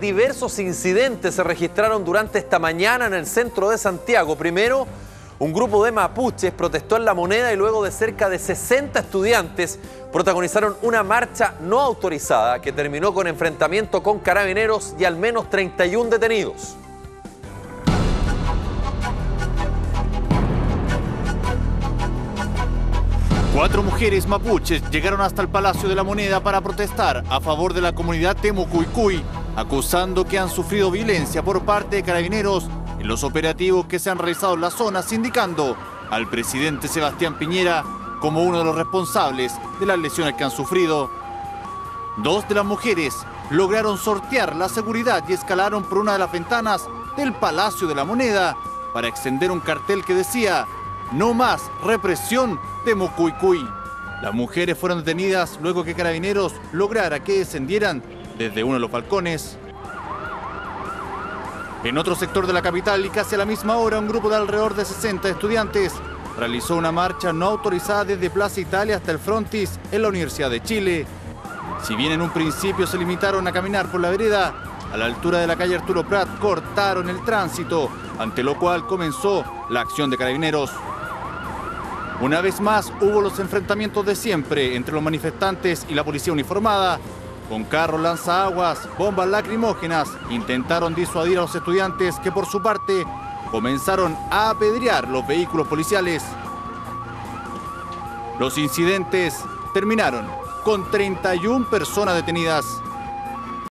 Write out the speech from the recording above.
Diversos incidentes se registraron durante esta mañana en el centro de Santiago. Primero, un grupo de mapuches protestó en la moneda y luego de cerca de 60 estudiantes protagonizaron una marcha no autorizada que terminó con enfrentamiento con carabineros y al menos 31 detenidos. Cuatro mujeres mapuches llegaron hasta el Palacio de la Moneda para protestar a favor de la comunidad Temucuicuy, acusando que han sufrido violencia por parte de carabineros en los operativos que se han realizado en la zona, indicando al presidente Sebastián Piñera como uno de los responsables de las lesiones que han sufrido. Dos de las mujeres lograron sortear la seguridad y escalaron por una de las ventanas del Palacio de la Moneda para extender un cartel que decía no más represión de Mocuicuy. Las mujeres fueron detenidas luego que carabineros lograra que descendieran desde uno de los balcones. En otro sector de la capital y casi a la misma hora, un grupo de alrededor de 60 estudiantes realizó una marcha no autorizada desde Plaza Italia hasta el Frontis en la Universidad de Chile. Si bien en un principio se limitaron a caminar por la vereda, a la altura de la calle Arturo Prat cortaron el tránsito, ante lo cual comenzó la acción de carabineros. Una vez más hubo los enfrentamientos de siempre entre los manifestantes y la policía uniformada. Con carros lanzaguas, bombas lacrimógenas, intentaron disuadir a los estudiantes que por su parte comenzaron a apedrear los vehículos policiales. Los incidentes terminaron con 31 personas detenidas.